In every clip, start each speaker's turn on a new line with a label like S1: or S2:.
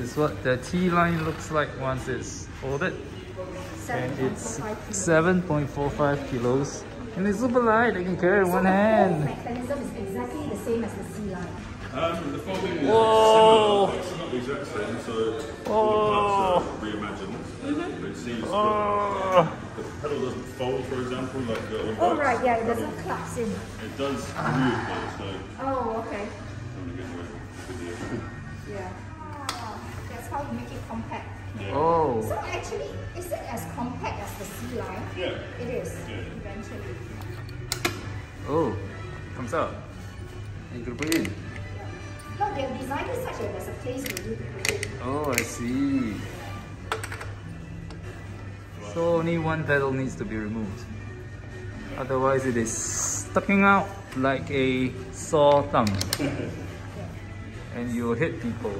S1: is what the T line looks like once it's folded. And it's 7.45 kilos. And it's super light, I can carry it in one hand.
S2: mechanism is exactly the same as the C line.
S3: Um, the folding is
S1: Whoa.
S3: similar, it's not the exact same, so
S1: Whoa.
S3: all the parts are reimagined. But it seems
S1: Oh,
S3: the pedal doesn't fold, for example, like the other
S2: Oh
S3: bikes.
S2: right, yeah, it doesn't collapse in.
S3: It does move though, so
S2: Oh, okay. compact.
S3: Yeah.
S1: oh.
S2: So actually, is it as compact as the C line?
S3: Yeah.
S2: It is,
S3: Yeah.
S2: eventually.
S1: Oh, comes out. And you can put it in.
S2: No, they've designed it such that there's a place for you to put it.
S1: Oh, I see. So only one pedal needs to be removed. Otherwise it is sticking out like a sore thumb. and you'll hit people.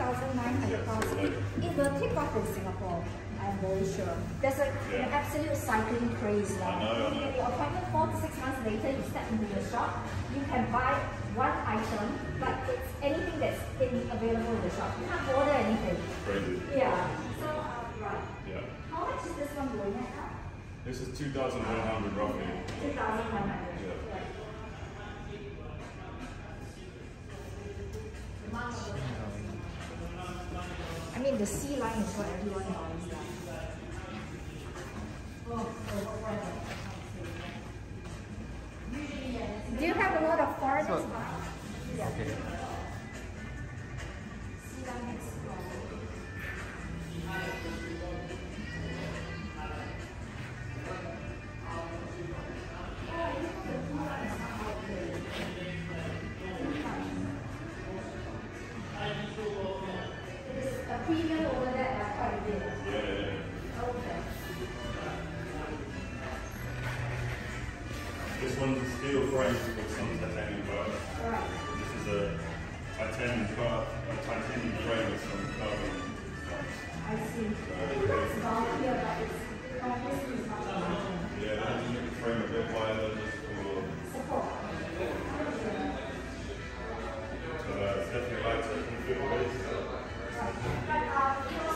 S2: 3,900 pounds. It, it will take off in Singapore, I'm very sure. There's a,
S3: Yeah.
S2: an absolute cycling craze now.
S3: I know, I know.
S2: Your appointment four to six months later, you step into the shop, you can buy one item, but it's anything that's in, available in the shop. You can't order anything.
S3: Crazy.
S2: Yeah. So, uh, right.
S3: Yeah.
S2: How much is this one going at now?
S3: This is 2,100 roughly.
S2: 2,100. Mean, the C line is what everyone knows. Oh, oh, oh, Do you have a lot of foreigners
S1: So-
S2: Yeah.
S1: Okay.
S2: A premium over that by quite a bit. Okay.
S3: This one's a steel frame with some titanium parts.
S2: Alright.
S3: This is a titanium part, a titanium frame with some carbon.
S2: I see. It looks bulkier, but it's obviously not bulkier.
S3: Yeah, you make the frame a bit wider just for,
S2: Support.
S3: so uh, it's definitely lighter than the base. Thank you.